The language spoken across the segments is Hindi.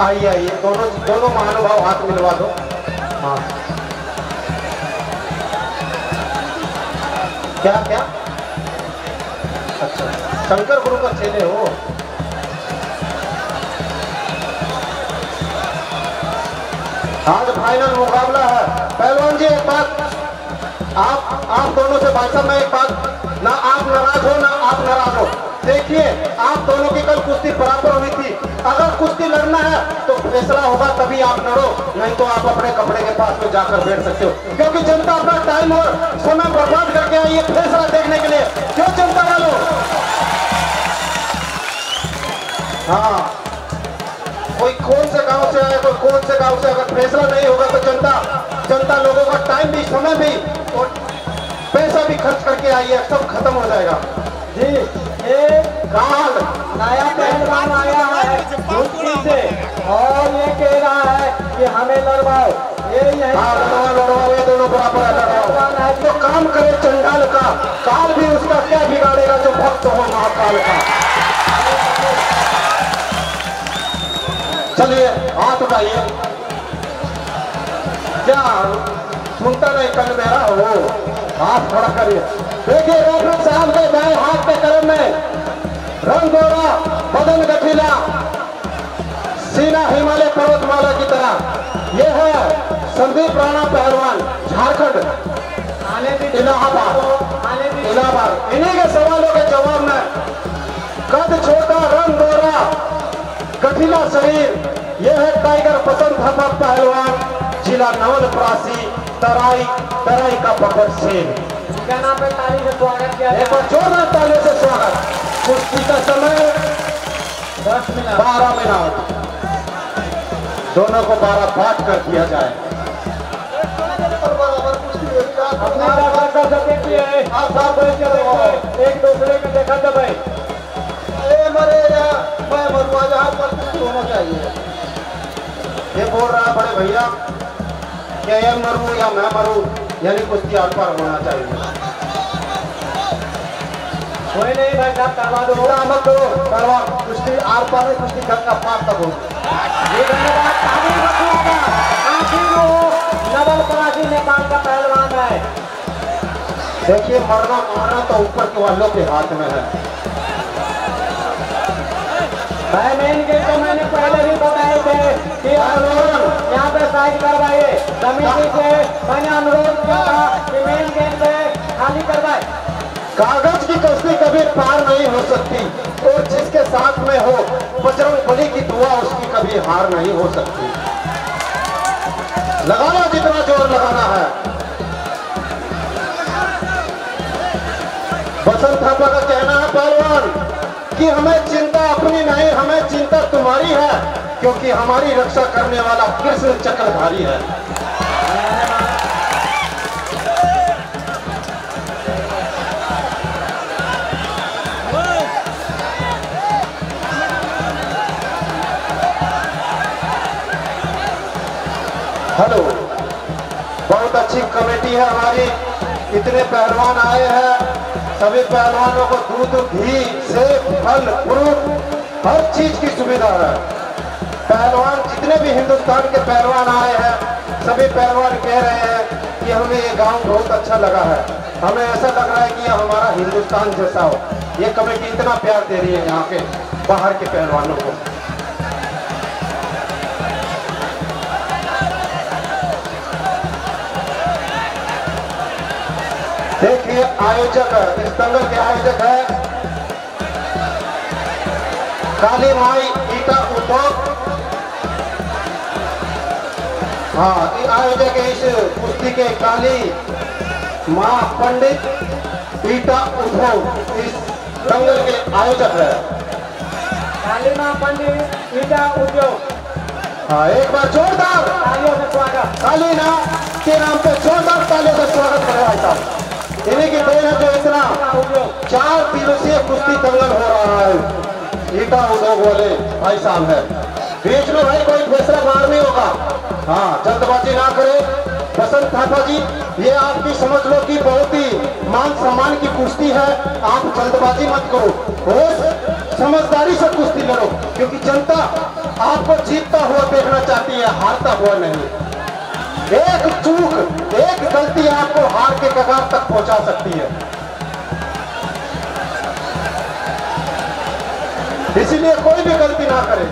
आइए आइए दोनों दोनों महानुभाव हाथ मिलवा दो। हाँ। क्या क्या? अच्छा। शंकर गुरु का चेले हो। आज फाइनल मुकाबला है। पहलवान जी, एक बात। आप आप दोनों से भाई साहब, मैं एक बात। ना आप नाराज़ हो, ना आप नाराज़ हो। देखिए, आप दोनों की कल कुश्ती बराबर हुई थी। अगर कुश्ती लड़ना है तो फैसला होगा, तभी आप लड़ो। नहीं तो आप अपने कपड़े के पास में जाकर बैठ सकते हो। क्योंकि जनता अपना टाइम और समय बर्बाद करके आई है फैसला देखने के लिए। क्यों जनता वालों हाँ। कोई कौन से गाँव से आए कोई कौन से गाँव से अगर फैसला नहीं होगा तो जनता जनता लोगों का टाइम भी, समय भी और पैसा भी खर्च करके आई है, सब खत्म हो जाएगा। जी ये काल नया पहलवान आया है। कुश्ती से। और ये कह रहा है कि हमें लड़वाओ। ये यही हाँ। लड़वाओ ये दोनों बराबर है। तो काम करे चंडाल का। काल भी उसका क्या बिगाड़ेगा जो भक्त हो महाकाल का? चलिए हाथ उठाइए। क्या सुनता नहीं कल मेरा? हो। हाथ खड़ा करिए। देखिए रेफरी साहब के दाएँ हाथ के कलम में। रंग गोरा बदन गठीला, सीना हिमालय पर्वतमाला की तरह। ये है संदीप राणा पहलवान, झारखंड। इलाहाबाद इलाहाबाद। इन्हीं के सवालों के जवाब में, कद छोटा रंग गोरा गठीला शरीर। यह है टाइगर पसंद हफा पहलवान, जिला नवल नवलपरासी, तराई तराई का पकड़ सेन। क्या नाम पे ताली से स्वागत किया एक बार जोरदार तालियों से स्वागत। कुश्ती का समय। दस मिनट। बारह मिनट। दोनों को बारह बांट कर दिया जाए। अपने आप बैठ के देखो। एक दूसरे को देखा तो भाई। ये बोल रहा बड़े भैया कि ये मरू या मैं मरू यानी कुश्ती आर पार होना चाहिए। कोई नहीं भाई साहब करवा दो। पूरा दो करवा कुश्ती आर पार कुश्ती घर पार तक हो जी धन्यवाद ताली बखुआगा आखिर वो नवल परासी नेपाल का पहलवान है। देखिए मरना मारना तो ऊपर के वालों के हाथ में है। भाई मेन गेट तो मैंने पहले भी बताए थे कि अनुरोध यहाँ पे साइड करवाइए। समिति से मैंने अनुरोध किया था कि मेन गेट पे खाली करवाए। कागज़ की कुश्ती कभी पार नहीं हो सकती। और जिसके साथ में हो, बजरंग बली की दुआ उसकी कभी हार नहीं हो सकती। लगाना जितना ज़ोर लगाना है। बसंत थापा का कहना है, पहलवान, कि हमें चिंता अपनी नहीं, हमें चिंता तुम्हारी है, क्योंकि हमारी रक्षा करने वाला कृष्ण चक्रधारी है। हेलो। बहुत अच्छी कमेटी है हमारी। इतने पहलवान आए हैं। सभी पहलवानों को दूध, घी, सेब, फल, फ्रूट, हर चीज़ की सुविधा है। पहलवान जितने भी हिंदुस्तान के पहलवान आए हैं, सभी पहलवान कह रहे हैं कि हमें ये गाँव बहुत अच्छा लगा है। हमें ऐसा लग रहा है कि ये हमारा हिंदुस्तान जैसा हो। ये कमेटी इतना प्यार दे रही है यहाँ के बाहर के पहलवानों को। देखिए आयोजक इस दंगल के आयोजक है। काली माई ईटा उद्योग हाँ आयोजक है इस कुश्ती के काली माँ पंडित ईटा उद्योग इस दंगल के आयोजक है। कालीमा पंडित ईटा उद्योग हाँ एक बार जोरदार। तालियों से स्वागत। काली ना के नाम पे जोरदार तालियों से स्वागत करें भाई इन्हीं की देन है जो इतना चार दिवसीय कुश्ती दंगल हो रहा है। ईटा उद्योग वाले भाई साहब है। बीच में भाई कोई फैसला बाहर नहीं होगा। हाँ जल्दबाजी ना करे। बसंत थापा जी, ये आपकी समझ लो कि बहुत ही मान सम्मान की कुश्ती है। आप जल्दबाजी मत करो। होश समझदारी से कुश्ती लड़ो क्योंकि जनता आपको जीतता हुआ देखना चाहती है, हारता हुआ नहीं। एक चूक एक गलती आपको हार के कगार तक पहुँचा सकती है। इसीलिए कोई भी गलती ना करे।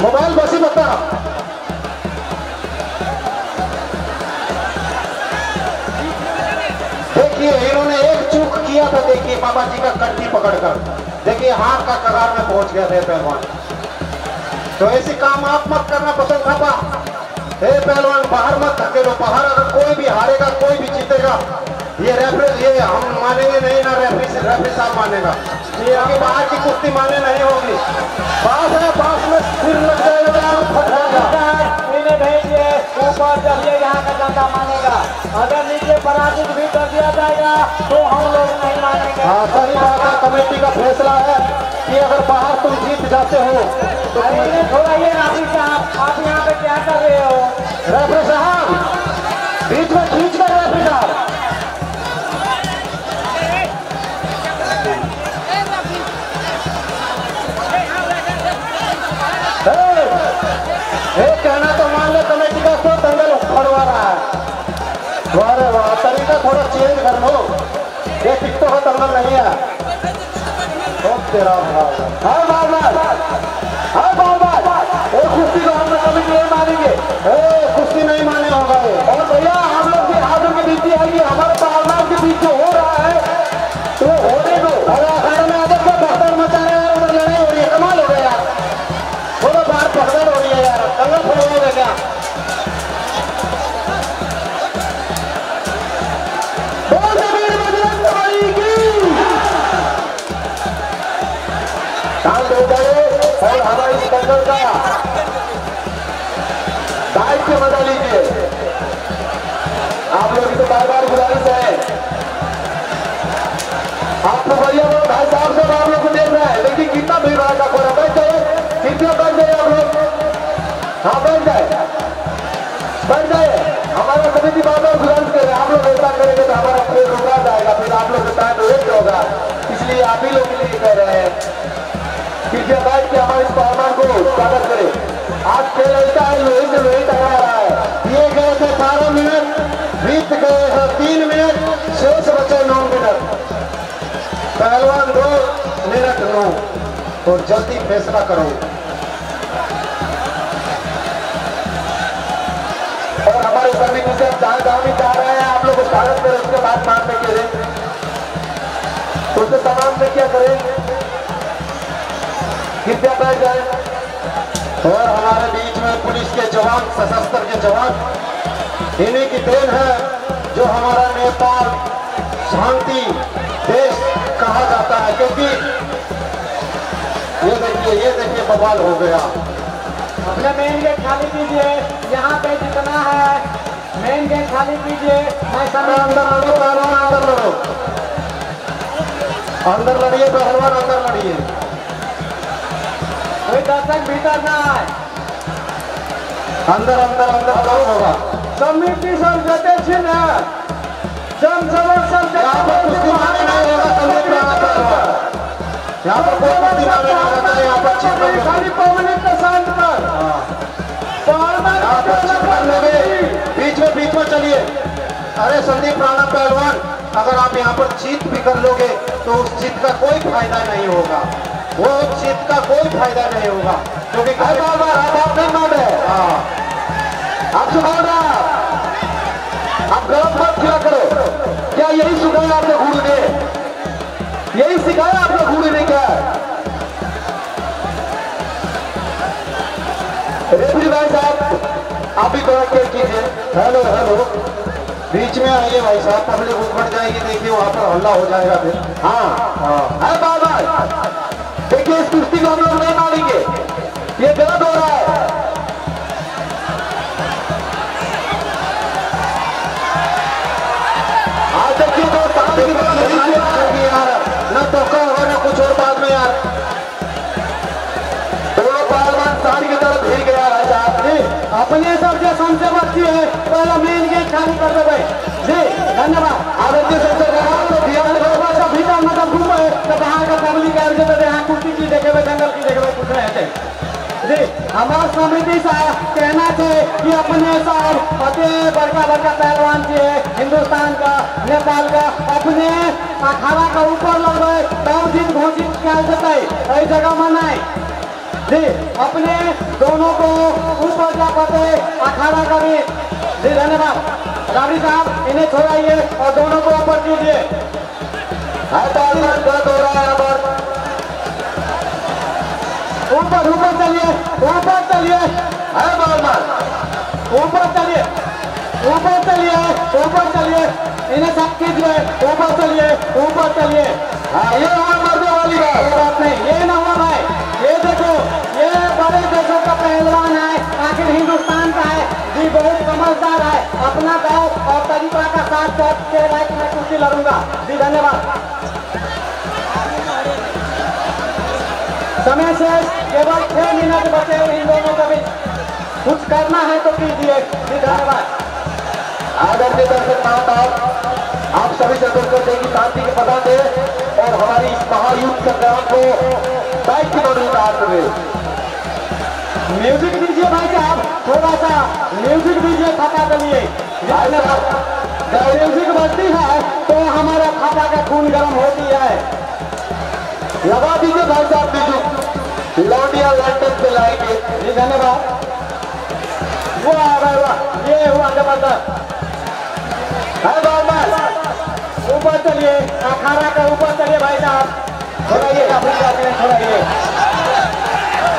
मोबाइल बसी बता देखिए, इन्होंने एक चूक किया था, देखिए, बाबा जी का कट्टी पकड़कर। देखिए हाथ का कगार में पहुँच गया थे पहलवान। तो ऐसी काम आप मत करना पसंद था हे पहलवान, बाहर मत धकेलो, बाहर अगर कोई भी हारेगा, कोई भी जीतेगा, ये रेफरी ये हम मानेंगे नहीं ना रेफरी से रेफरी साहब मानेगा। ये आगे बाहर की कुश्ती माने नहीं होगी। बात है बात में सिर लग जाएगा। ऊपर चलिए यहाँ का जनता मानेगा। अगर नीचे पराजित भी कर दिया जाएगा तो हम लोग नहीं मानेंगे। हाँ सही बात है कमेटी का फैसला है कि अगर बाहर तुम जीत जाते हो तो थोड़ा ये राजीव साहब आप यहाँ पे क्या कर रहे हो? रेफरी साहब बीच में खींच टिकटो नहीं है। बहुत तेरा हाँ। बार हाँ बार बार ए कुश्ती को हम लोग कभी नहीं मानेंगे। ए कुश्ती नहीं माने होगा और भैया, हम लोग की हाथों के बीच ये हमारे पालनाथ दायित्व बता लीजिए। आप लोग तो बार बार गुजारिश है। आप तो भैया वो भाई साहब सब आप लोग देख रहे हैं। लेकिन कितना भीड़ भाड़ का खोरा बैठ जाए कितना बैठ जाए आप लोग। हाँ बैठ जाए। बैठ जाए हमारा समिति बार बार गुजारिश जल्दी फैसला करो। और हमारे समिति से जहाँ जहाँ भी चाह रहे हैं, आप लोग स्वागत करें उसके बाद मानने के लिए उसके तमाम में क्या करें। कृपया बैठ जाए। और हमारे बीच में पुलिस के जवान, सशस्त्र के जवान, इन्हीं की देन है जो हमारा नेपाल शांति देश कहा जाता है, क्योंकि ये देखिए ये देखिए बवाल हो गया। अपने मेन गेट खाली कीजिए यहाँ पे जितना है मेन गेट खाली कीजिए मैं अंदर समय अंदर लड़ो पहलवान अंदर लड़ो। अंदर लड़िए पहलवान अंदर लड़िए। कोई दर्शक भीतर ना आए। अंदर अंदर अंदर लड़ो होगा। समिति सब जते छी ने जनसभा सब यहाँ कर लोगे बीच में बीच में चलिए अरे संदीप राणा पहलवान अगर आप यहाँ पर जीत भी कर लोगे तो उस जीत का कोई फ़ायदा नहीं होगा वो जीत का कोई फ़ायदा नहीं होगा क्योंकि बार बार आप आप नहीं मान हाँ आप सुनाओ आप गलत मत किया करो क्या यही सिखाया आपने गुरु ने यही सिखाया भाई साहब आप भी केयर कीजिए। Hello hello. बीच में आइए भाई साहब, पब्लिक उखड़ जाएगी, देखिए वहाँ पर हल्ला हो जाएगा फिर। हाँ हाँ। है बार बार। देखिए, इस कुश्ती को हम लोग नहीं मारेंगे ये गलत हो रहा है। आज देखिए तो है? न धोखा होगा न कुछ और बाद में, यार। मेन गेट खाली कर जी धन्यवाद आदित्य सबसे बाहर नहीं समिति से कहना थे कि अपने सब अति बड़का बड़का पहलवान छे हिंदुस्तान का नेपाल का अपने अखाड़ा का ऊपर लगवे तब दिन घोषित कल जते एहि जगह मनाई जी अपने दोनों को ऊपर जा पाते अखाड़ा करी जी धन्यवाद। राबड़ी साहब इन्हें छोड़ाइए और दोनों को ऊपर कीजिए। गलत हो रहा है ऊपर ऊपर चलिए ऊपर चलिए। है बालमान ऊपर चलिए ऊपर चलिए ऊपर चलिए। इन्हें सब कीजिए ऊपर चलिए ऊपर चलिए। हाँ ये हुआ मरने वाली बात। नहीं ये ना हुआ भाई ये देखो ये बड़े देशों का पहलवान है, आखिर हिंदुस्तान का है। जी, बहुत समझदार है। अपना गाँव और तरीका का साथ साथ के लायक मैं कुर्सी लड़ूँगा। जी, धन्यवाद। समय से केवल छह मिनट बचे हुए इन दोनों को भी। कुछ करना है तो कीजिए। जी, धन्यवाद। आदरणीय दर्शक महाताप आप सभी तेंदुलकर जी की शांति के पता दे और हमारी इस महायुद्ध संग्राम को बाइक की बड़ी उतार दे म्यूज़िक दीजिए भाई साहब थोड़ा सा म्यूज़िक दीजिए खाता के लिए। जब म्यूज़िक बजती है तो हमारा खाता का खून गर्म होती है। लगा दीजिए भाई साहब बीजू लौंडिया लंदन पे लाएँगे जी, धन्यवाद। वाह भाई वाह ये हुआ ज़बरदस्त। है ऊपर चलिए, अखाड़ा का ऊपर चलिए भाई साहब। थोड़ा ये बात करें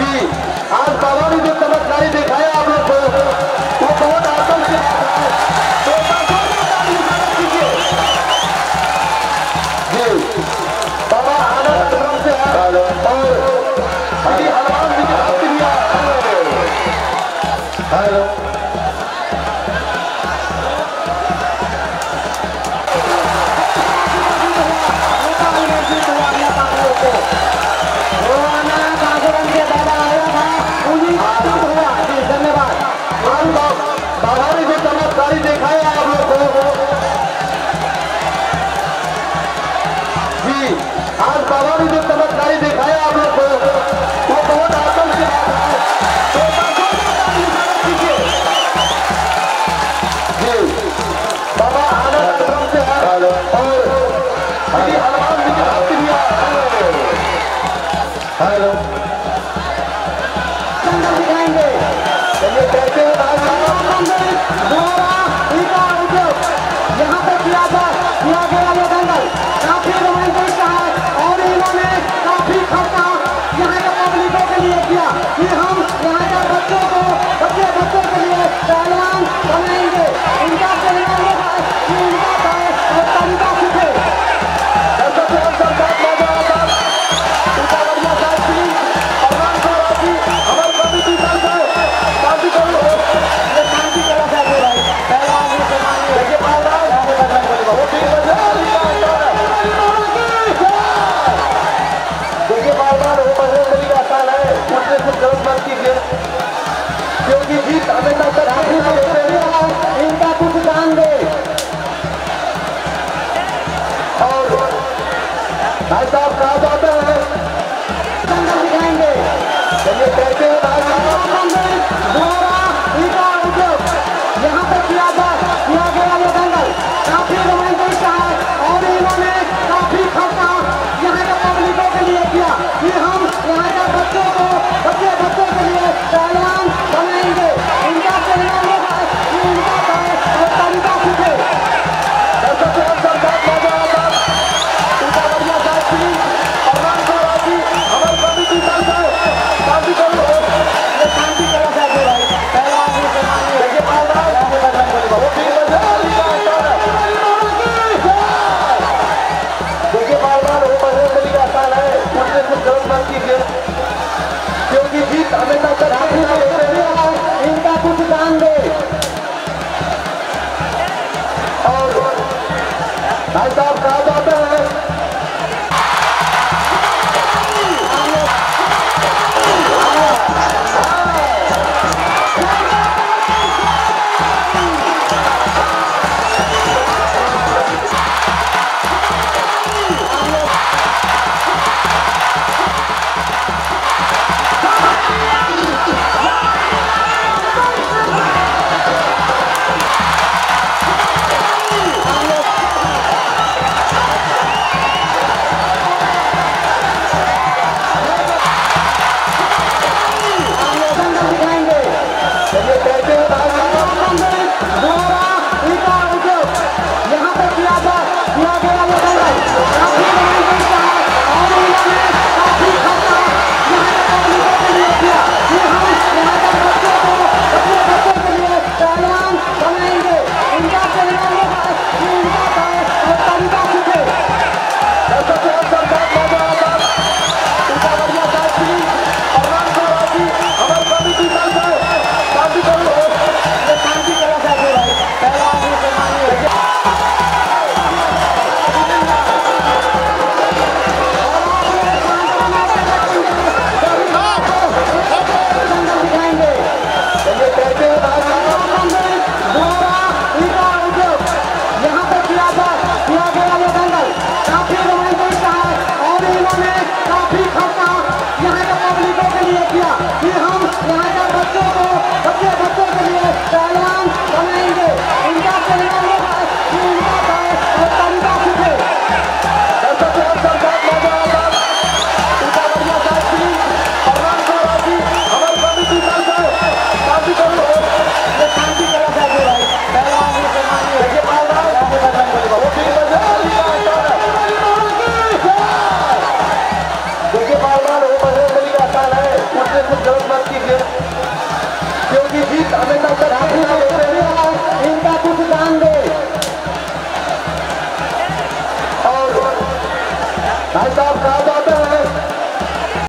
जी आज बाहरी जो चमत्कारी दिखाया आप लोग को। वो बहुत आतंक है। बाबा जो चमत्कारी दिखाया आप लोग को। वो बहुत आतंक से बात है। तो को। जी। बाबा आनंद आश्रम से है। और श्री हनुमान जी के भक्त भी हेलो। चलिए कैसे हो